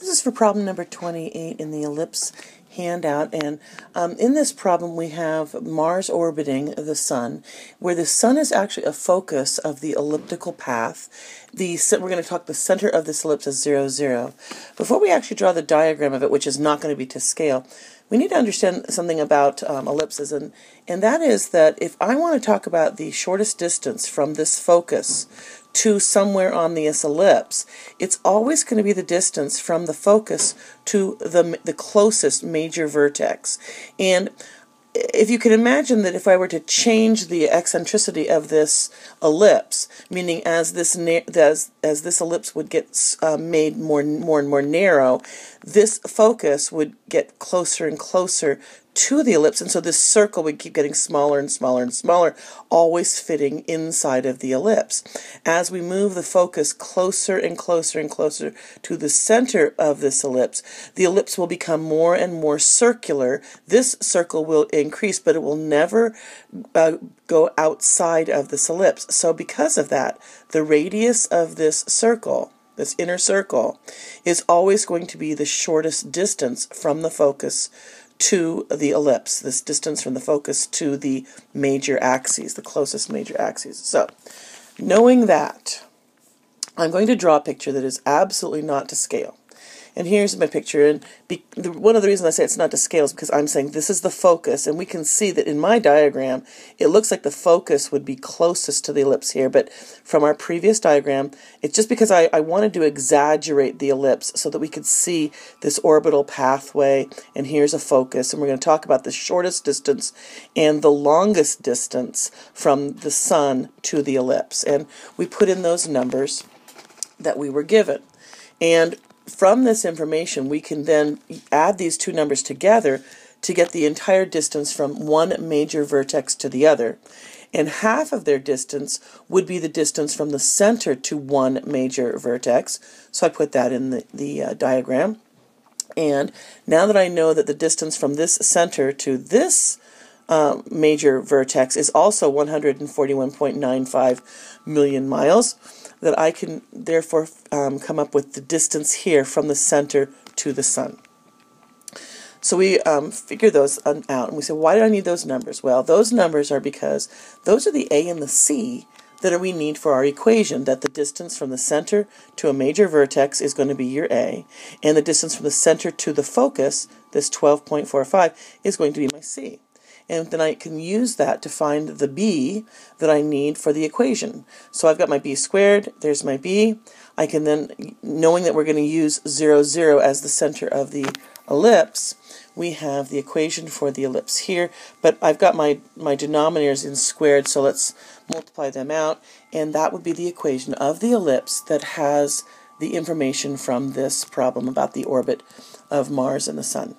This is for problem number 28 in the ellipse handout. And um, in this problem, we have Mars orbiting the Sun, where the Sun is actually a focus of the elliptical path. The We're going to talk the center of this ellipse is 0, 0. Before we actually draw the diagram of it, which is not going to be to scale, we need to understand something about um, ellipses, and, and that is that if I want to talk about the shortest distance from this focus to somewhere on this ellipse, it's always going to be the distance from the focus to the, the closest major vertex. And if you can imagine that if I were to change the eccentricity of this ellipse, meaning as this as as this ellipse would get uh, made more more and more narrow, this focus would get closer and closer to the ellipse, and so this circle would keep getting smaller and smaller and smaller, always fitting inside of the ellipse. As we move the focus closer and closer and closer to the center of this ellipse, the ellipse will become more and more circular. This circle will increase, but it will never uh, go outside of this ellipse. So because of that, the radius of this circle this inner circle, is always going to be the shortest distance from the focus to the ellipse, this distance from the focus to the major axes, the closest major axes. So, knowing that, I'm going to draw a picture that is absolutely not to scale. And here's my picture. And be, the, one of the reasons I say it's not to scale is because I'm saying this is the focus. And we can see that in my diagram, it looks like the focus would be closest to the ellipse here. But from our previous diagram, it's just because I, I wanted to exaggerate the ellipse so that we could see this orbital pathway. And here's a focus. And we're going to talk about the shortest distance and the longest distance from the sun to the ellipse. And we put in those numbers that we were given. And from this information, we can then add these two numbers together to get the entire distance from one major vertex to the other. And half of their distance would be the distance from the center to one major vertex. So I put that in the, the uh, diagram. And now that I know that the distance from this center to this uh, major vertex is also 141.95 million miles, that I can therefore um, come up with the distance here from the center to the sun. So we um, figure those out and we say, why do I need those numbers? Well, those numbers are because those are the A and the C that we need for our equation, that the distance from the center to a major vertex is going to be your A, and the distance from the center to the focus, this 12.45, is going to be my C and then I can use that to find the b that I need for the equation. So I've got my b squared, there's my b. I can then, knowing that we're going to use 0, 0 as the center of the ellipse, we have the equation for the ellipse here, but I've got my, my denominators in squared, so let's multiply them out, and that would be the equation of the ellipse that has the information from this problem about the orbit of Mars and the Sun.